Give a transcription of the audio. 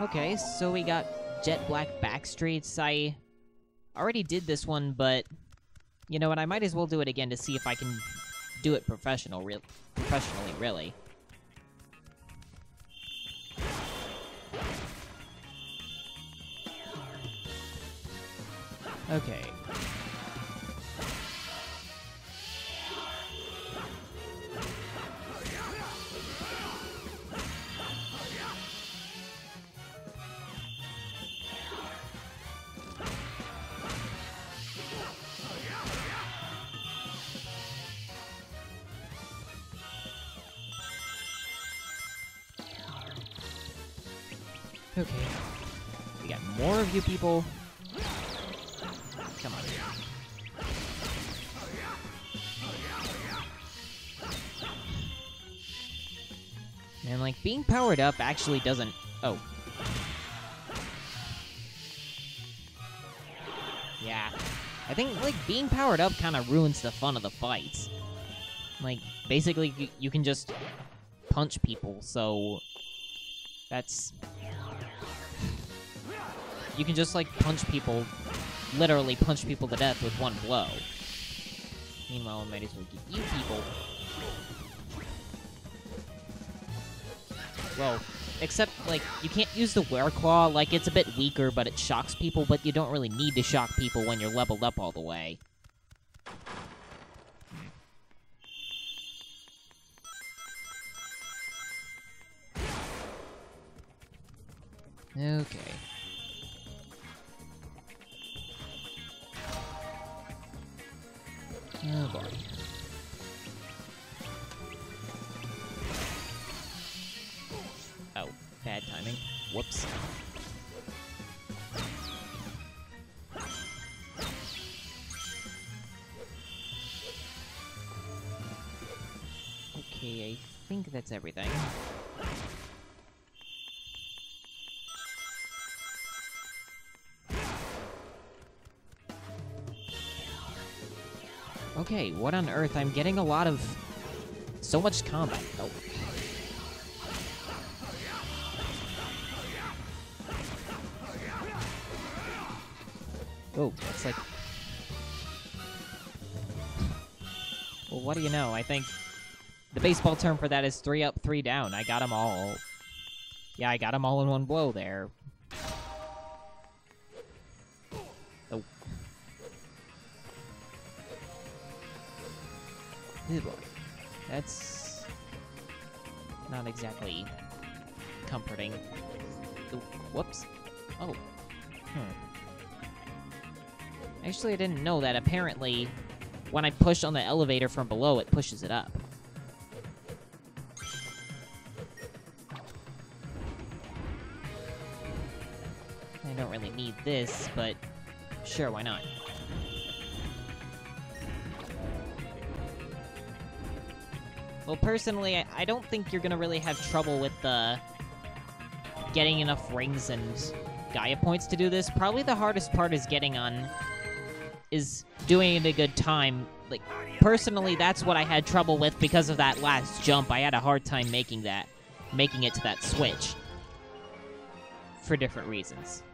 Okay, so we got Jet Black Backstreets. I already did this one, but you know what? I might as well do it again to see if I can do it professional, real professionally, really. Okay. Okay. We got more of you people. Come on. And like being powered up actually doesn't. Oh. Yeah. I think like being powered up kind of ruins the fun of the fights. Like basically you, you can just punch people, so that's you can just like punch people, literally punch people to death with one blow. Meanwhile, I might as well get you people. Well, except like you can't use the Were Claw. Like it's a bit weaker, but it shocks people. But you don't really need to shock people when you're leveled up all the way. Hmm. Okay. Oh. Bad timing. Whoops. Okay, I think that's everything. Okay, what on earth? I'm getting a lot of... So much combat. Oh. Oh, like... Well, what do you know? I think the baseball term for that is three up, three down. I got them all. Yeah, I got them all in one blow there. Ew, That's not exactly comforting. Ooh, whoops. Oh. Hmm. Actually, I didn't know that. Apparently, when I push on the elevator from below, it pushes it up. I don't really need this, but sure, why not? Well, personally, I, don't think you're gonna really have trouble with the getting enough rings and Gaia points to do this. Probably the hardest part is getting on, is doing it a good time. Like, personally, that's what I had trouble with because of that last jump. I had a hard time making that, making it to that switch. For different reasons.